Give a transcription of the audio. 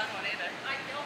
fun one either.